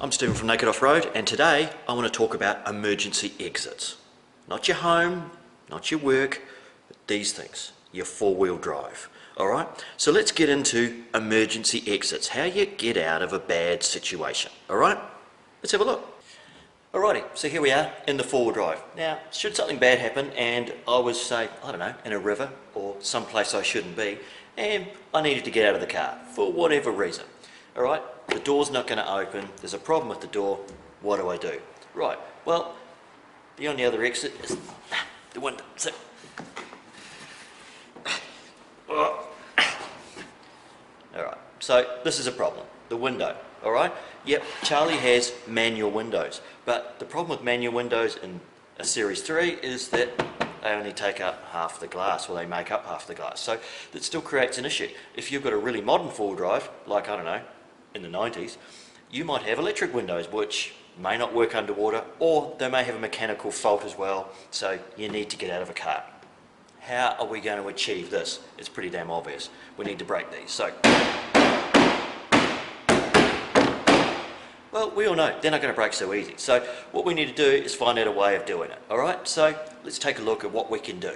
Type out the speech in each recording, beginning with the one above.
I'm Stephen from Naked Off Road and today I want to talk about emergency exits. Not your home, not your work, but these things, your four-wheel drive. Alright, so let's get into emergency exits, how you get out of a bad situation. Alright, let's have a look. Alrighty, so here we are in the four-wheel drive. Now, should something bad happen and I was, say, I don't know, in a river or someplace I shouldn't be, and I needed to get out of the car for whatever reason. Alright, the door's not going to open, there's a problem with the door, what do I do? Right, well, the only other exit is the window. So, Alright, so this is a problem, the window, alright? Yep, Charlie has manual windows, but the problem with manual windows in a Series 3 is that they only take up half the glass, or they make up half the glass. So that still creates an issue. If you've got a really modern four-wheel drive, like, I don't know, in the 90s, you might have electric windows which may not work underwater or they may have a mechanical fault as well, so you need to get out of a car. How are we going to achieve this? It's pretty damn obvious. We need to break these. So, well, we all know they're not going to break so easy. So what we need to do is find out a way of doing it. All right, so let's take a look at what we can do.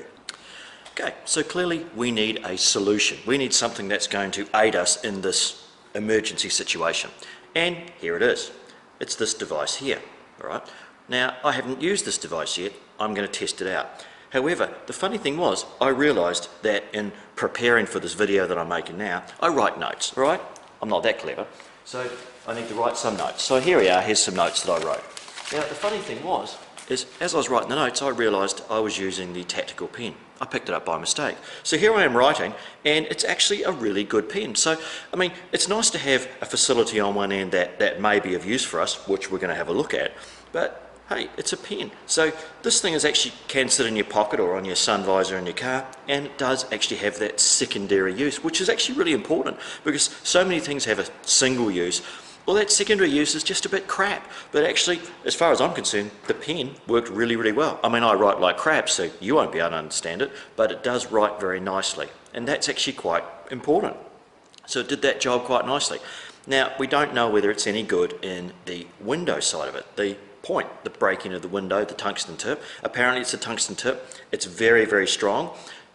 Okay, so clearly we need a solution. We need something that's going to aid us in this emergency situation. And here it is. It's this device here, all right? Now, I haven't used this device yet. I'm going to test it out. However, the funny thing was, I realised that in preparing for this video that I'm making now, I write notes, all right? I'm not that clever. So I need to write some notes. So here we are, here's some notes that I wrote. Now, the funny thing was, is as I was writing the notes, I realised I was using the tactical pen. I picked it up by mistake. So here I am writing, and it's actually a really good pen. So, I mean, it's nice to have a facility on one end that, that may be of use for us, which we're going to have a look at, but hey, it's a pen. So this thing is actually can sit in your pocket or on your sun visor in your car, and it does actually have that secondary use, which is actually really important because so many things have a single use well that secondary use is just a bit crap. But actually, as far as I'm concerned, the pen worked really, really well. I mean, I write like crap, so you won't be able to understand it, but it does write very nicely. And that's actually quite important. So it did that job quite nicely. Now, we don't know whether it's any good in the window side of it, the point, the breaking of the window, the tungsten tip. Apparently it's a tungsten tip. It's very, very strong.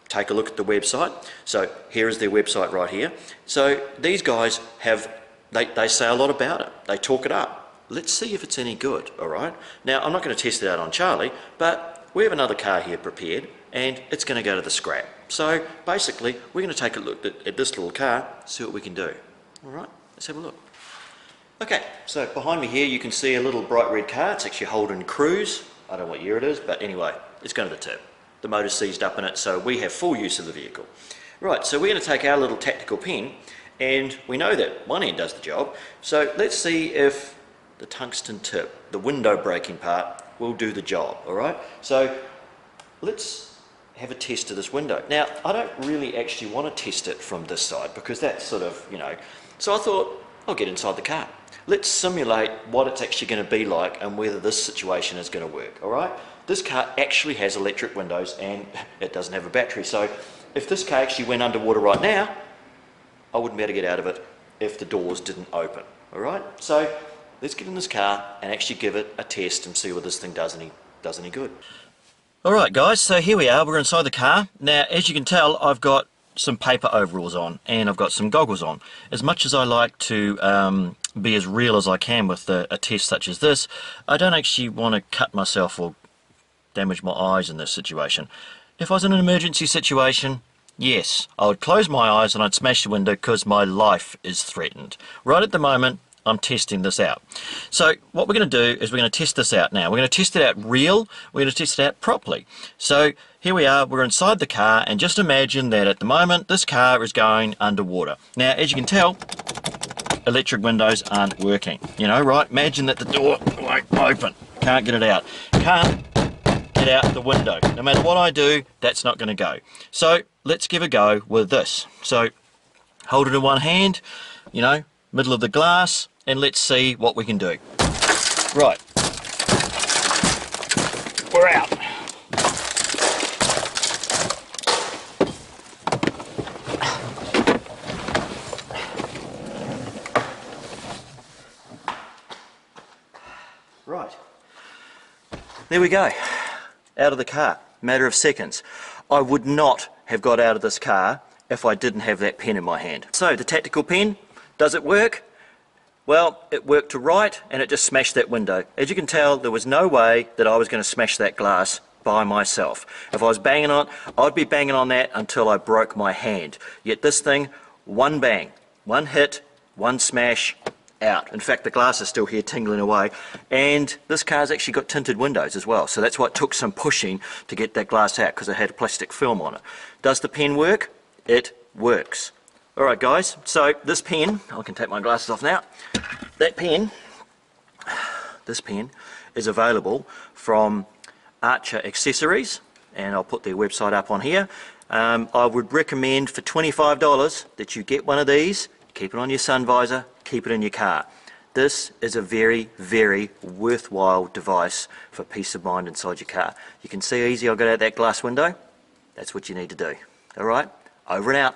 Take a look at the website. So here is their website right here. So these guys have they, they say a lot about it. They talk it up. Let's see if it's any good, all right? Now, I'm not going to test it out on Charlie, but we have another car here prepared, and it's going to go to the scrap. So, basically, we're going to take a look at, at this little car, see what we can do. All right, let's have a look. Okay, so behind me here you can see a little bright red car. It's actually Holden Cruze. I don't know what year it is, but anyway, it's going to the tip. The motor's seized up in it, so we have full use of the vehicle. Right, so we're going to take our little tactical pen and we know that one end does the job. So let's see if the tungsten tip, the window breaking part, will do the job, all right? So let's have a test of this window. Now, I don't really actually want to test it from this side because that's sort of, you know, so I thought I'll get inside the car. Let's simulate what it's actually going to be like and whether this situation is going to work, all right? This car actually has electric windows and it doesn't have a battery. So if this car actually went underwater right now, I wouldn't be able to get out of it if the doors didn't open. All right, so let's get in this car and actually give it a test and see whether this thing does any does any good. All right, guys. So here we are. We're inside the car now. As you can tell, I've got some paper overalls on and I've got some goggles on. As much as I like to um, be as real as I can with a, a test such as this, I don't actually want to cut myself or damage my eyes in this situation. If I was in an emergency situation, Yes, I would close my eyes and I'd smash the window because my life is threatened. Right at the moment, I'm testing this out. So what we're going to do is we're going to test this out now. We're going to test it out real, we're going to test it out properly. So here we are, we're inside the car and just imagine that at the moment this car is going underwater. Now as you can tell, electric windows aren't working. You know, right? Imagine that the door won't open. Can't get it out. Can't out the window. No matter what I do, that's not going to go. So let's give a go with this. So hold it in one hand, you know, middle of the glass, and let's see what we can do. Right. We're out. Right. There we go. Out of the car. Matter of seconds. I would not have got out of this car if I didn't have that pen in my hand. So the tactical pen, does it work? Well, it worked to right and it just smashed that window. As you can tell, there was no way that I was going to smash that glass by myself. If I was banging on, I'd be banging on that until I broke my hand. Yet this thing, one bang, one hit, one smash, out. In fact, the glass is still here tingling away. And this car's actually got tinted windows as well. So that's why it took some pushing to get that glass out because it had a plastic film on it. Does the pen work? It works. Alright guys, so this pen, I can take my glasses off now. That pen, this pen, is available from Archer Accessories and I'll put their website up on here. Um, I would recommend for $25 that you get one of these, keep it on your sun visor, keep it in your car. This is a very, very worthwhile device for peace of mind inside your car. You can see easy I got out that glass window. That's what you need to do. Alright, over and out.